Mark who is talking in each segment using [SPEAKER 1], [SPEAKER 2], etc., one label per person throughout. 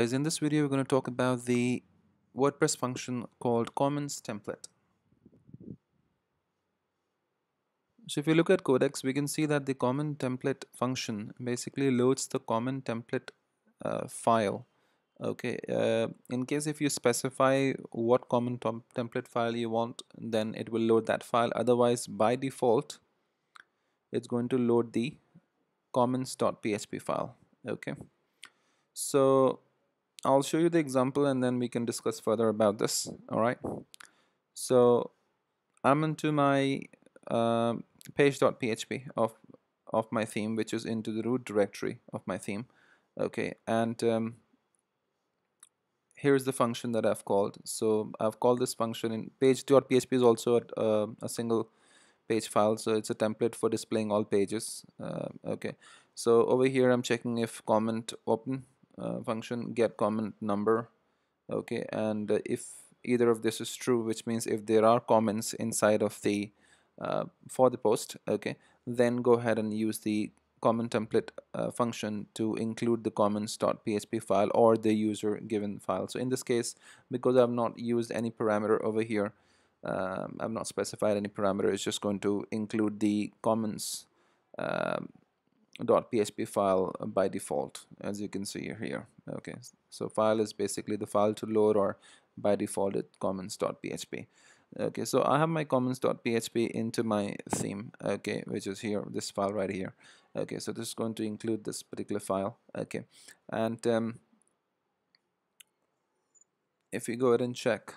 [SPEAKER 1] Guys, in this video, we're going to talk about the WordPress function called comments template. So if you look at Codex, we can see that the comment template function basically loads the comment template uh, file. Okay, uh, in case if you specify what comment template file you want, then it will load that file. Otherwise, by default, it's going to load the comments.php file. Okay, so I'll show you the example and then we can discuss further about this all right? So I'm into my uh, page.php of of my theme which is into the root directory of my theme okay? And um, here's the function that I've called. So I've called this function in page.php is also a, uh, a single page file so it's a template for displaying all pages uh, okay? So over here I'm checking if comment open uh, function get comment number okay? And if either of this is true which means if there are comments inside of the uh, for the post okay then go ahead and use the comment template uh, function to include the comments.php file or the user given file. So in this case because I've not used any parameter over here um, I've not specified any parameter it's just going to include the comments um, .php file by default as you can see here. Okay so file is basically the file to load or by default it comments.php okay so I have my comments.php into my theme okay which is here this file right here. Okay so this is going to include this particular file okay. And um, if you go ahead and check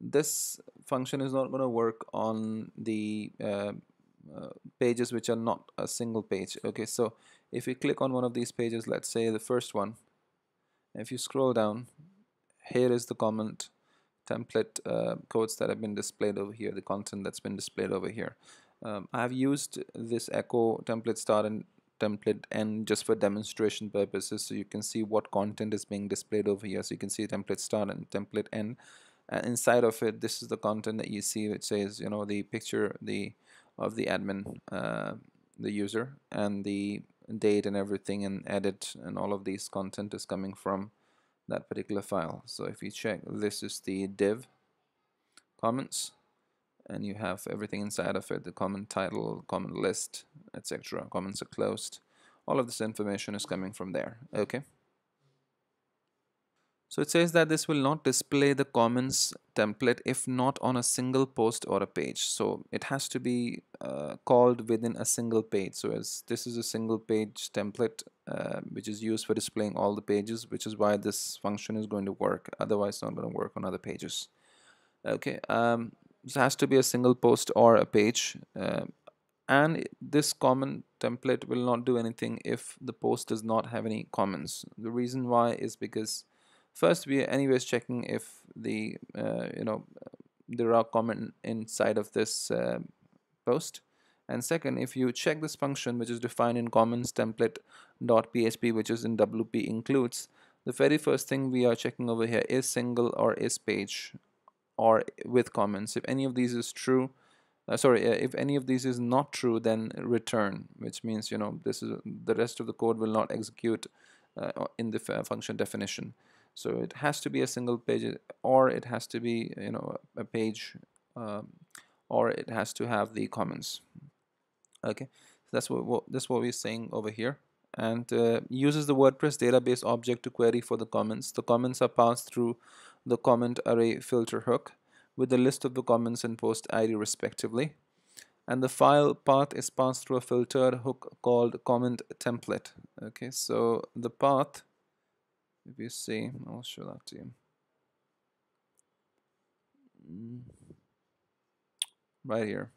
[SPEAKER 1] this function is not going to work on the uh, uh, pages which are not a single page okay? So if you click on one of these pages let's say the first one if you scroll down here is the comment template uh, codes that have been displayed over here the content that's been displayed over here. Um, I have used this echo template start and template end just for demonstration purposes so you can see what content is being displayed over here. So you can see template start and template end. And inside of it this is the content that you see which says you know the picture the of the admin, uh, the user, and the date and everything and edit and all of these content is coming from that particular file. So if you check, this is the div comments and you have everything inside of it, the comment title, comment list, etc. Comments are closed. All of this information is coming from there. Okay. So it says that this will not display the comments template if not on a single post or a page. So it has to be uh, called within a single page. So as this is a single page template uh, which is used for displaying all the pages, which is why this function is going to work. Otherwise, not going to work on other pages. Okay, um, this has to be a single post or a page. Uh, and this comment template will not do anything if the post does not have any comments. The reason why is because first we are anyways checking if the uh, you know there are comment inside of this uh, post. And second if you check this function which is defined in comments template dot php which is in wp includes the very first thing we are checking over here is single or is page or with comments. If any of these is true uh, sorry uh, if any of these is not true then return which means you know this is the rest of the code will not execute uh, in the function definition so it has to be a single page or it has to be you know a page um, or it has to have the comments. Okay so that's what, what that's what we're saying over here. And uh, uses the WordPress database object to query for the comments. The comments are passed through the comment array filter hook with the list of the comments and post ID respectively. And the file path is passed through a filter hook called comment template. Okay so the path if you see I'll show that to you. Mm. right here.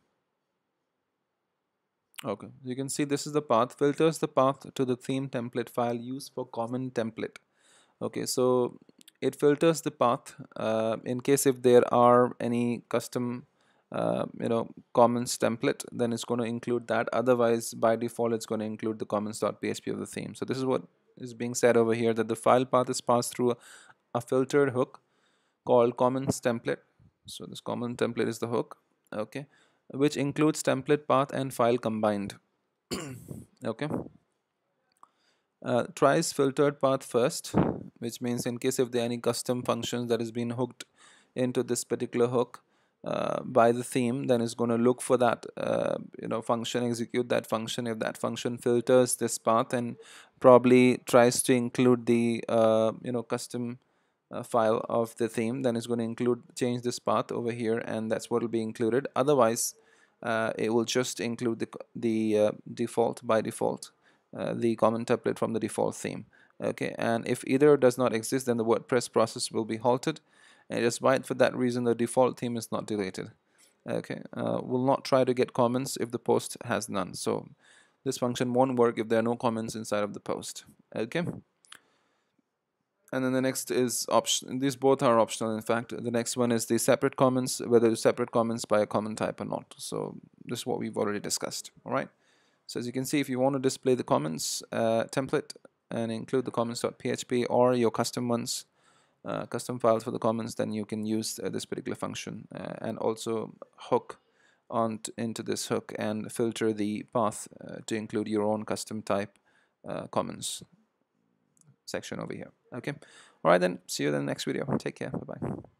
[SPEAKER 1] Okay you can see this is the path filters the path to the theme template file used for comment template. Okay so it filters the path uh, in case if there are any custom uh, you know comments template then it's going to include that. Otherwise by default it's going to include the comments.php of the theme. So this is what is being said over here that the file path is passed through a, filtered hook called comments template. So this comment template is the hook okay which includes template path and file combined okay. Uh, tries filtered path first which means in case if there are any custom functions that has been hooked into this particular hook uh, by the theme then it's going to look for that uh, you know function execute that function. If that function filters this path and probably tries to include the uh, you know custom uh, file of the theme then it's going to include change this path over here and that's what will be included. Otherwise uh, it will just include the, the uh, default by default the comment template from the default theme. Okay and if either does not exist then the WordPress process will be halted and just why for that reason the default theme is not deleted. Okay uh, will not try to get comments if the post has none. So this function won't work if there are no comments inside of the post. Okay. And then the next is option these both are optional in fact. The next one is the separate comments whether separate comments by a comment type or not. So this is what we've already discussed. All right. So as you can see if you want to display the comments uh, template and include the comments.php or your custom ones custom files for the comments then you can use uh, this particular function uh, and also hook on into this hook and filter the path uh, to include your own custom type uh, comments section over here. Okay? All right then. See you in the next video. Take care. Bye bye